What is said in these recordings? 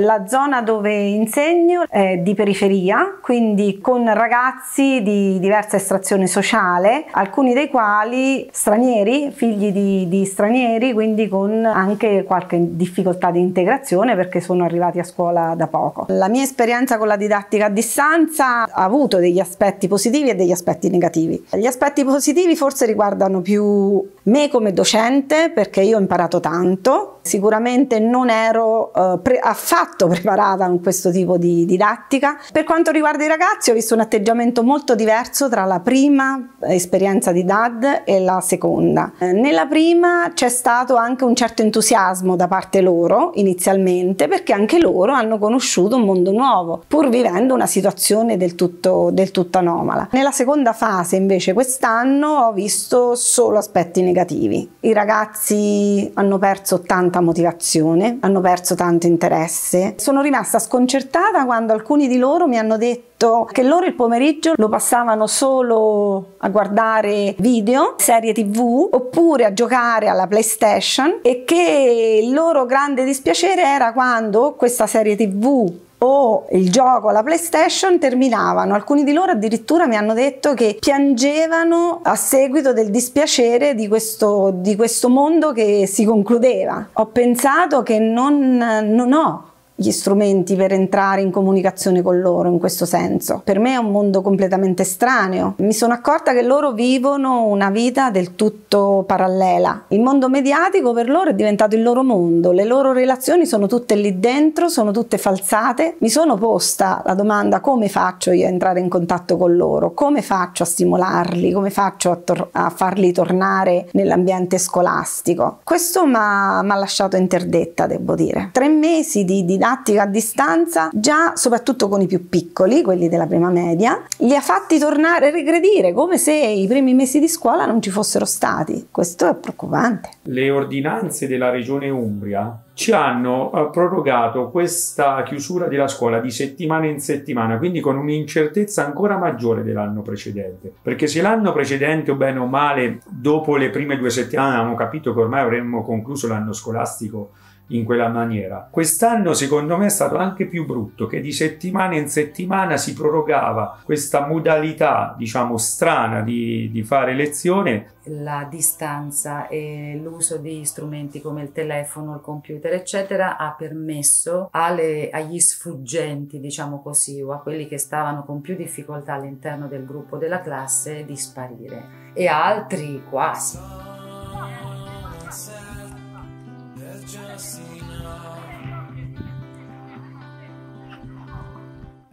La zona dove insegno è di periferia, quindi con ragazzi di diversa estrazione sociale, alcuni dei quali stranieri, figli di, di stranieri, quindi con anche qualche difficoltà di integrazione perché sono arrivati a scuola da poco. La mia esperienza con la didattica a distanza ha avuto degli aspetti positivi e degli aspetti negativi. Gli aspetti positivi forse riguardano più me come docente perché io ho imparato tanto, sicuramente non ero eh, pre affatto preparata con questo tipo di didattica. Per quanto riguarda i ragazzi ho visto un atteggiamento molto diverso tra la prima esperienza di DAD e la seconda. Nella prima c'è stato anche un certo entusiasmo da parte loro inizialmente perché anche loro hanno conosciuto un mondo nuovo pur vivendo una situazione del tutto, del tutto anomala. Nella seconda fase invece quest'anno ho visto solo aspetti negativi. I ragazzi hanno perso tanta motivazione, hanno perso tanto interesse. Sono rimasta sconcertata quando alcuni di loro mi hanno detto che loro il pomeriggio lo passavano solo a guardare video, serie tv oppure a giocare alla PlayStation e che il loro grande dispiacere era quando questa serie tv o il gioco alla PlayStation terminavano. Alcuni di loro addirittura mi hanno detto che piangevano a seguito del dispiacere di questo, di questo mondo che si concludeva. Ho pensato che non, non ho gli strumenti per entrare in comunicazione con loro in questo senso. Per me è un mondo completamente estraneo. Mi sono accorta che loro vivono una vita del tutto parallela. Il mondo mediatico per loro è diventato il loro mondo, le loro relazioni sono tutte lì dentro, sono tutte falsate. Mi sono posta la domanda come faccio io a entrare in contatto con loro, come faccio a stimolarli, come faccio a, a farli tornare nell'ambiente scolastico. Questo mi ha lasciato interdetta, devo dire. Tre mesi di, di didattica a distanza, già soprattutto con i più piccoli, quelli della prima media, li ha fatti tornare a regredire come se i primi mesi di scuola non ci fossero stati. Questo è preoccupante. Le ordinanze della regione Umbria ci hanno eh, prorogato questa chiusura della scuola di settimana in settimana, quindi con un'incertezza ancora maggiore dell'anno precedente. Perché se l'anno precedente, o bene o male, dopo le prime due settimane avevamo capito che ormai avremmo concluso l'anno scolastico in quella maniera. Quest'anno secondo me è stato anche più brutto che di settimana in settimana si prorogava questa modalità diciamo strana di, di fare lezione. La distanza e l'uso di strumenti come il telefono, il computer eccetera ha permesso alle, agli sfuggenti diciamo così o a quelli che stavano con più difficoltà all'interno del gruppo della classe di sparire e altri quasi.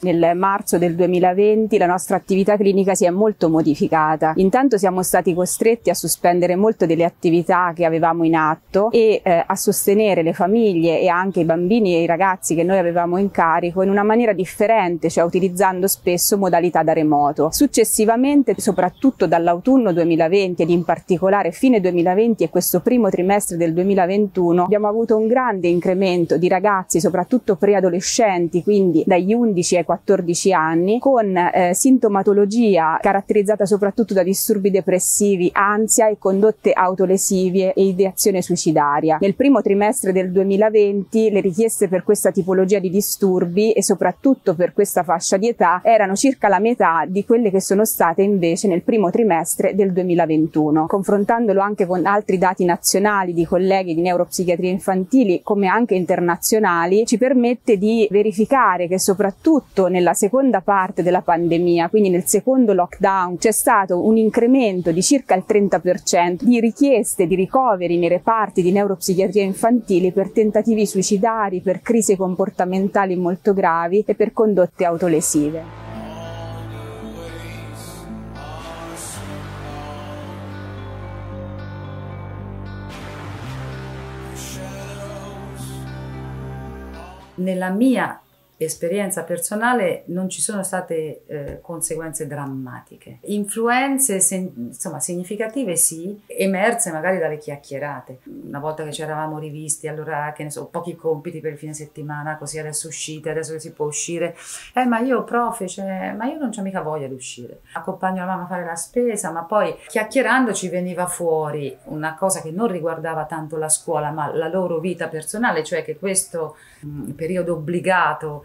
Nel marzo del 2020 la nostra attività clinica si è molto modificata. Intanto siamo stati costretti a sospendere molte delle attività che avevamo in atto e eh, a sostenere le famiglie e anche i bambini e i ragazzi che noi avevamo in carico in una maniera differente, cioè utilizzando spesso modalità da remoto. Successivamente, soprattutto dall'autunno 2020 ed in particolare fine 2020 e questo primo trimestre del 2021, abbiamo avuto un grande incremento di ragazzi, soprattutto preadolescenti, quindi dagli 11 ai 14 anni con eh, sintomatologia caratterizzata soprattutto da disturbi depressivi, ansia e condotte autolesive e ideazione suicidaria. Nel primo trimestre del 2020 le richieste per questa tipologia di disturbi e soprattutto per questa fascia di età erano circa la metà di quelle che sono state invece nel primo trimestre del 2021. Confrontandolo anche con altri dati nazionali di colleghi di neuropsichiatria infantili come anche internazionali ci permette di verificare che soprattutto soprattutto nella seconda parte della pandemia, quindi nel secondo lockdown, c'è stato un incremento di circa il 30% di richieste di ricoveri nei reparti di neuropsichiatria infantile per tentativi suicidari, per crisi comportamentali molto gravi e per condotte autolesive. Nella mia esperienza personale non ci sono state eh, conseguenze drammatiche. Influenze insomma, significative sì, emerse magari dalle chiacchierate. Una volta che ci eravamo rivisti, allora che ne so, pochi compiti per il fine settimana, così adesso uscite, adesso che si può uscire. Eh, ma io prof, cioè, ma io non c'ho mica voglia di uscire. Accompagno la mamma a fare la spesa, ma poi chiacchierando ci veniva fuori una cosa che non riguardava tanto la scuola, ma la loro vita personale, cioè che questo mh, periodo obbligato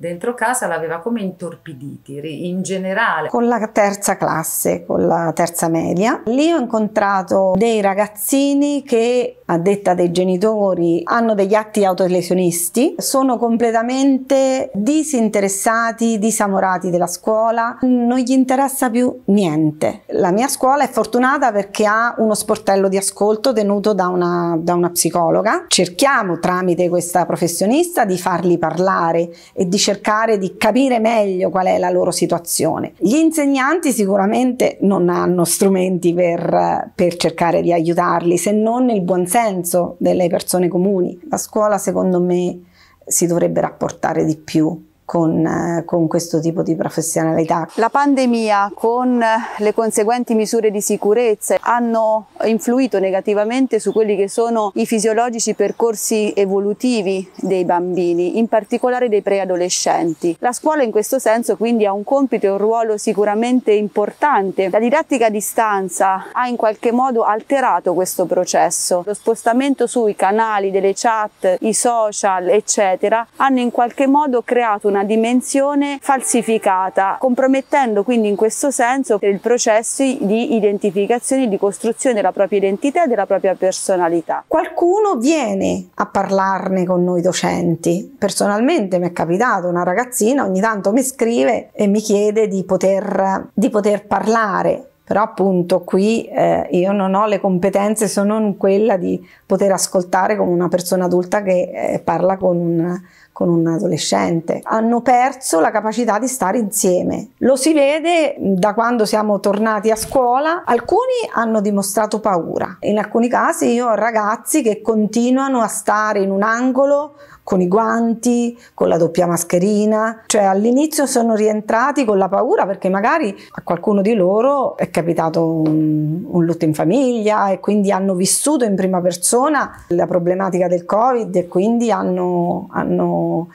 dentro casa l'aveva come intorpiditi in generale. Con la terza classe, con la terza media, lì ho incontrato dei ragazzini che, a detta dei genitori, hanno degli atti autolesionisti, sono completamente disinteressati, disamorati della scuola, non gli interessa più niente. La mia scuola è fortunata perché ha uno sportello di ascolto tenuto da una, da una psicologa. Cerchiamo tramite questa professionista di farli parlare e di cercare di capire meglio qual è la loro situazione. Gli insegnanti sicuramente non hanno strumenti per, per cercare di aiutarli, se non il buonsenso delle persone comuni. La scuola secondo me si dovrebbe rapportare di più con, eh, con, questo tipo di professionalità. La pandemia con le conseguenti misure di sicurezza hanno influito negativamente su quelli che sono i fisiologici percorsi evolutivi dei bambini, in particolare dei preadolescenti. La scuola in questo senso quindi ha un compito e un ruolo sicuramente importante. La didattica a distanza ha in qualche modo alterato questo processo. Lo spostamento sui canali delle chat, i social, eccetera, hanno in qualche modo creato una una dimensione falsificata, compromettendo quindi in questo senso il processo di identificazione e di costruzione della propria identità e della propria personalità. Qualcuno viene a parlarne con noi docenti. Personalmente mi è capitato una ragazzina ogni tanto mi scrive e mi chiede di poter, di poter parlare però appunto qui eh, io non ho le competenze se non quella di poter ascoltare come una persona adulta che eh, parla con un, con un adolescente. Hanno perso la capacità di stare insieme. Lo si vede da quando siamo tornati a scuola. Alcuni hanno dimostrato paura. In alcuni casi io ho ragazzi che continuano a stare in un angolo con i guanti, con la doppia mascherina, cioè all'inizio sono rientrati con la paura perché magari a qualcuno di loro è capitato un, un lutto in famiglia e quindi hanno vissuto in prima persona la problematica del Covid e quindi hanno, hanno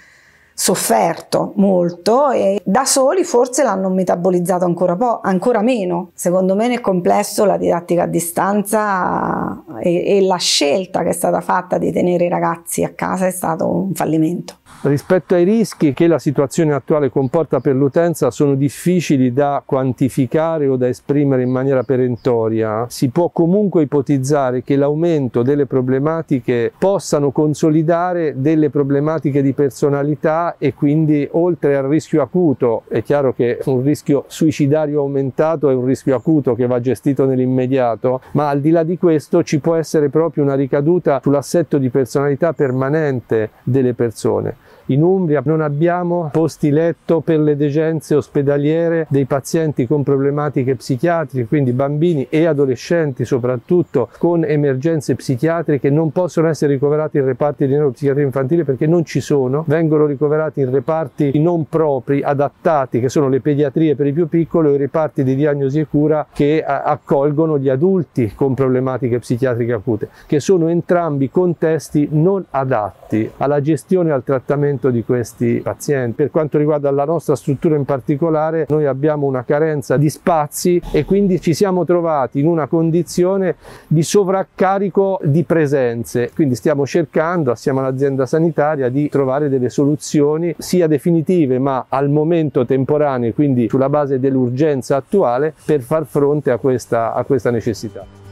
sofferto molto e da soli forse l'hanno metabolizzato ancora, po- ancora meno. Secondo me nel complesso la didattica a distanza e, e la scelta che è stata fatta di tenere i ragazzi a casa è stato un fallimento. Rispetto ai rischi che la situazione attuale comporta per l'utenza sono difficili da quantificare o da esprimere in maniera perentoria, si può comunque ipotizzare che l'aumento delle problematiche possano consolidare delle problematiche di personalità e quindi oltre al rischio acuto, è chiaro che un rischio suicidario aumentato è un rischio acuto che va gestito nell'immediato, ma al di là di questo ci può essere proprio una ricaduta sull'assetto di personalità permanente delle persone. In Umbria non abbiamo posti letto per le degenze ospedaliere dei pazienti con problematiche psichiatriche, quindi bambini e adolescenti soprattutto con emergenze psichiatriche non possono essere ricoverati in reparti di neuropsichiatria infantile perché non ci sono, vengono ricoverati in reparti non propri, adattati, che sono le pediatrie per i più piccoli o i reparti di diagnosi e cura che accolgono gli adulti con problematiche psichiatriche acute, che sono entrambi contesti non adatti alla gestione e al trattamento trattamento di questi pazienti. Per quanto riguarda la nostra struttura in particolare, noi abbiamo una carenza di spazi e quindi ci siamo trovati in una condizione di sovraccarico di presenze. Quindi stiamo cercando, assieme all'azienda sanitaria, di trovare delle soluzioni sia definitive ma al momento temporanee, quindi sulla base dell'urgenza attuale, per far fronte a questa, a questa necessità.